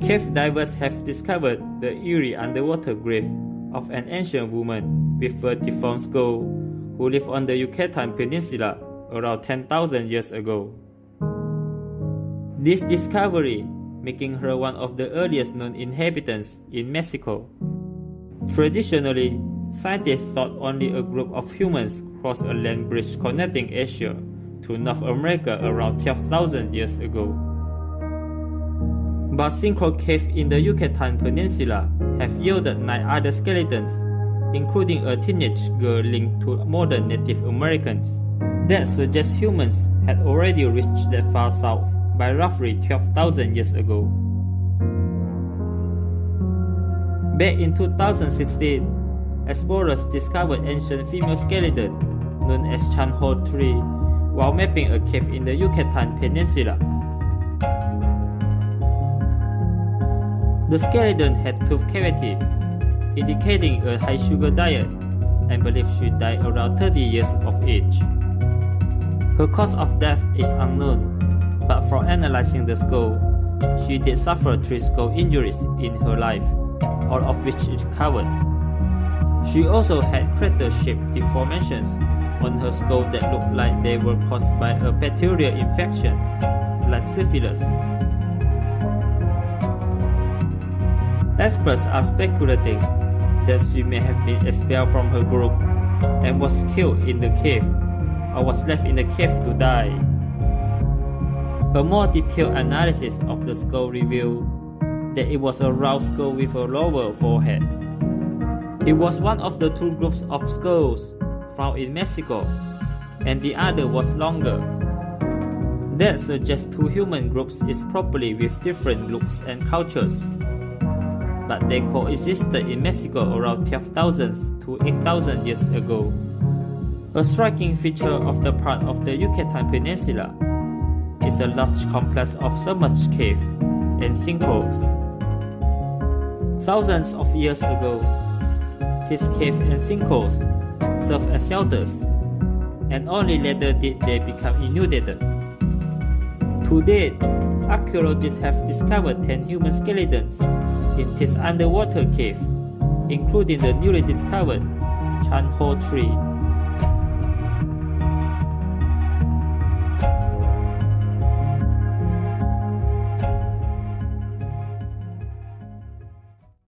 Cave divers have discovered the eerie underwater grave of an ancient woman with a deformed skull who lived on the Yucatan Peninsula around 10,000 years ago. This discovery making her one of the earliest known inhabitants in Mexico. Traditionally, scientists thought only a group of humans crossed a land bridge connecting Asia to North America around 12,000 years ago. But sinkhole Cave in the Yucatan Peninsula have yielded nine other skeletons, including a teenage girl linked to modern Native Americans, that suggest humans had already reached that far south by roughly 12,000 years ago. Back in 2016, explorers discovered ancient female skeleton known as Chan Hol 3 while mapping a cave in the Yucatan Peninsula. The skeleton had tooth cavities, indicating a high sugar diet, and believed she died around 30 years of age. Her cause of death is unknown, but from analyzing the skull, she did suffer three skull injuries in her life, all of which is covered. She also had crater-shaped deformations on her skull that looked like they were caused by a bacterial infection, like syphilis. Experts are speculating that she may have been expelled from her group and was killed in the cave or was left in the cave to die. A more detailed analysis of the skull revealed that it was a round skull with a lower forehead. It was one of the two groups of skulls found in Mexico, and the other was longer. That suggests two human groups is probably with different looks and cultures. But they coexisted in Mexico around 12,000 to 8,000 years ago. A striking feature of the part of the Yucatan Peninsula is the large complex of submerged cave and sinkholes. Thousands of years ago, these caves and sinkholes served as shelters, and only later did they become inundated. To date, archaeologists have discovered 10 human skeletons in this underwater cave, including the newly discovered Chan Hol three.